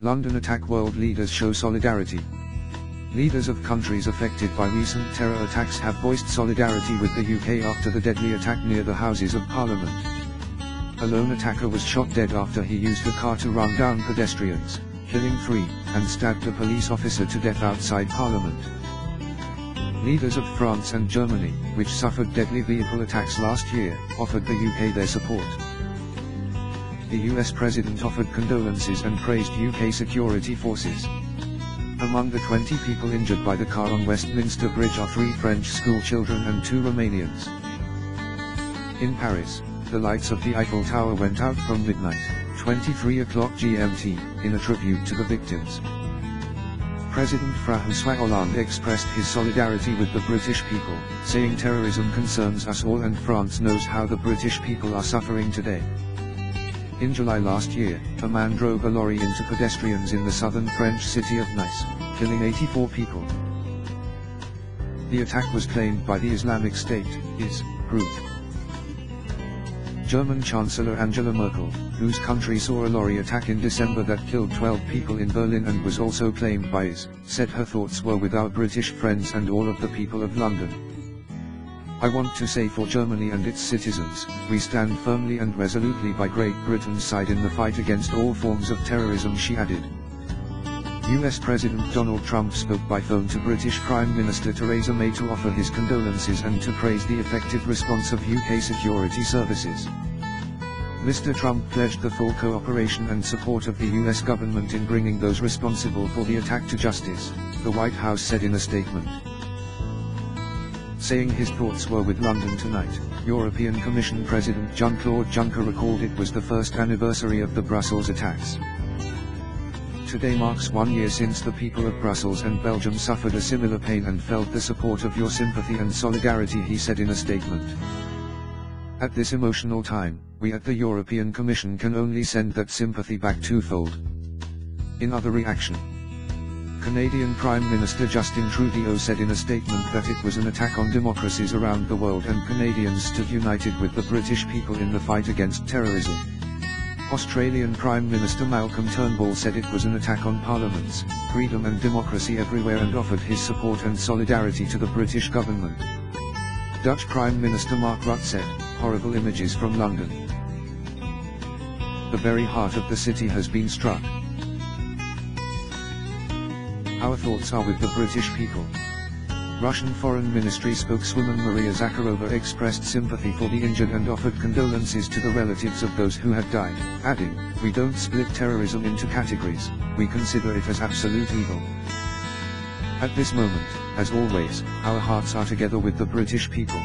London attack world leaders show solidarity. Leaders of countries affected by recent terror attacks have voiced solidarity with the UK after the deadly attack near the Houses of Parliament. A lone attacker was shot dead after he used a car to run down pedestrians, killing three, and stabbed a police officer to death outside Parliament. Leaders of France and Germany, which suffered deadly vehicle attacks last year, offered the UK their support. The US President offered condolences and praised UK security forces. Among the 20 people injured by the car on Westminster Bridge are three French school children and two Romanians. In Paris, the lights of the Eiffel Tower went out from midnight, 23 o'clock GMT, in a tribute to the victims. President François Hollande expressed his solidarity with the British people, saying terrorism concerns us all and France knows how the British people are suffering today. In July last year, a man drove a lorry into pedestrians in the southern French city of Nice, killing 84 people. The attack was claimed by the Islamic State, is, group. German Chancellor Angela Merkel, whose country saw a lorry attack in December that killed 12 people in Berlin and was also claimed by IS, said her thoughts were with our British friends and all of the people of London. I want to say for Germany and its citizens, we stand firmly and resolutely by Great Britain's side in the fight against all forms of terrorism she added. US President Donald Trump spoke by phone to British Prime Minister Theresa May to offer his condolences and to praise the effective response of UK security services. Mr. Trump pledged the full cooperation and support of the US government in bringing those responsible for the attack to justice, the White House said in a statement. Saying his thoughts were with London tonight, European Commission President Jean-Claude Juncker recalled it was the first anniversary of the Brussels attacks. Today marks one year since the people of Brussels and Belgium suffered a similar pain and felt the support of your sympathy and solidarity he said in a statement. At this emotional time, we at the European Commission can only send that sympathy back twofold. In other reaction, Canadian Prime Minister Justin Trudeau said in a statement that it was an attack on democracies around the world and Canadians stood united with the British people in the fight against terrorism. Australian Prime Minister Malcolm Turnbull said it was an attack on parliaments, freedom and democracy everywhere and offered his support and solidarity to the British government. Dutch Prime Minister Mark Rutte said, horrible images from London. The very heart of the city has been struck. Our thoughts are with the British people. Russian Foreign Ministry spokeswoman Maria Zakharova expressed sympathy for the injured and offered condolences to the relatives of those who had died, adding, We don't split terrorism into categories, we consider it as absolute evil. At this moment, as always, our hearts are together with the British people.